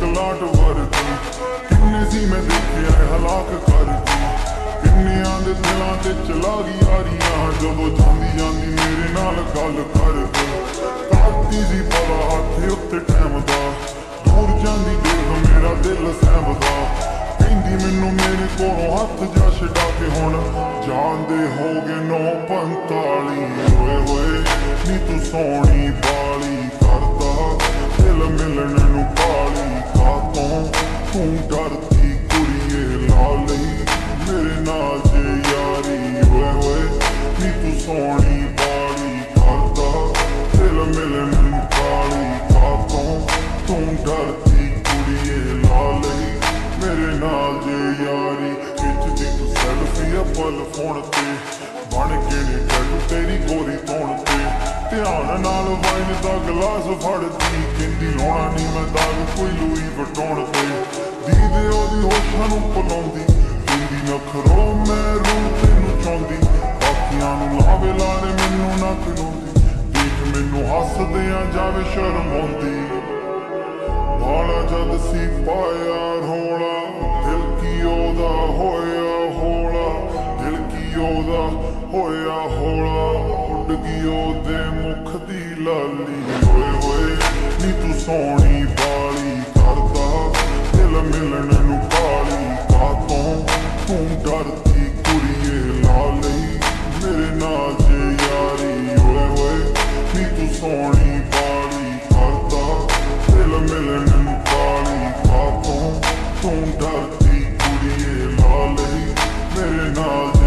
ਦਾਮੀ ਇੱਕ ਕਿੰਨੇ ਸੀ ਮੈਂ ਦੇਖਿਆ ਹਲਾਕ ਕਰਦੀ। ਕਿੰਨਿਆਂ ਦੇ ਦਿਲਾਂ ਤੇ ਚਲਾ ਗਈ ਯਾਰੀਆਂ ਜਦੋਂ ਜਾਂਦੀ ਜਾਂਦੀ ਮੇਰੇ ਨਾਲ ਗੱਲ ਕਰਦੀ। ਕਾਤੀ ਸੀ ਪਲਾ ਹੱਥ ਉੱਤੇ ਟਾਈਮ ਦਾ। ਦੂਰ ਜਾਂਦੀ ਦੇਖ ਮੇਰਾ ਦਿਲ ਸਹਿਬਦਾ ਕਹਿੰਦੀ ਮੈਨੂੰ ਮੇਰੇ ਕੋਲੋਂ ਹੱਥ ਜਾ ਛਡਾ ਕੇ ਹੁਣ। ਜਾਂਦੇ ਹੋ ਗਏ 945 ਓਏ ਹੋਏ, ਨੀ ਤੂੰ ਸੋਹਣੀ ਬਾਲੀ ਤੂੰ ਡਰਦੀ ਕੁੜੀਏ ਲਾ ਲਈ ਮੇਰੇ ਨਾਲ ਜੇ ਯਾਰੀ ਓਏ ਹੋਏ, ਨੀ ਤੂੰ ਸੋਹਣੀ ਬਾਲੀ ਕਰਦਾ। ਦਿਲ ਮਿਲਣ ਨੂੰ ਕਾਲੀ ਕਾਤੋਂ ਤੂੰ ਡਰਦੀ ਕੁੜੀਏ ਲਾ ਲਈ ਮੇਰੇ ਨਾਲ ਜੇ ਯਾਰੀ ਖਿੱਚਦੀ ਤੂੰ ਸੈਲਫੀ ਆ ਫੋਨ ਤੇ। ਬਣ ਕੇ ਨੀ ਟੈਟੂ ਤੇਰੀ ਗੋਰੀ ਤੋਣ ਤੇ। ਧਿਆਨ ਨਾਲ ਵਾਈਨ ਦਾ ਗਲਾਸ ਫੜਦੀ ਕਹਿੰਦੀ ਲਾਉਣਾ ਨਹੀਂ ਮੈਂ ਦਾਗ, ਕੋਈ ਲੂਈ ਵਟਾਉਣ ਉਹਦੀ ਨੂੰ ਪਲਾਉਂਦੀ ਕਹਿੰਦੀ ਨਖਰੋ ਮੈਂ ਰੂਹ ਤੈਨੂੰ ਚਾਹੁੰਦੀ ਬਾਕੀਆਂ ਨੂੰ ਲਾਵੇ ਲਾਣੇ ਮੈਨੂੰ ਨਾ ਖਲੋਂਦੀ ਦੇਖ ਮੈਨੂੰ ਹੱਸਦੇ ਜਾਵੇ ਸ਼ਰਮ ਆਉਂਦੀ। ਹਾਲਾ ਜਦ ਸੀ ਪਾਇਆ ਰੋਲਾ, ਦਿਲ ਕੀ ਉਹਦਾ ਹੋਇਆ ਹੋਲਾ, ਦਿਲ ਕੀ ਉਹਦਾ ਹੋਇਆ ਹੋਲਾ, ਉੱਡ ਗਈ ਉਹਦੇ ਮੁਖ ਦੀ ਲਾਲੀ। ਹੋਏ ਹੋਏ, ਨੀ ਤੂੰ ਸੋਹਣੀ ਤੂੰ ਡਰਦੀ ਕੁੜੀਏ, ਲਾ ਲਈ। ਮੇਰੇ ਨਾਲ ਜੇ ਯਾਰੀ, ਓਏ ਹੋਏ, ਵੀ ਤੂੰ ਸੋਹਣੀ ਬਾੜੀ ਕਰਦਾ ਦਿਲ ਮਿਲਣ ਨੂੰ ਕਾਲੀ ਖਾਤੋਂ। ਤੂੰ ਡਰਦੀ ਕੁੜੀਏ, ਲਾ ਲਈ। ਮੇਰੇ ਨਾਲ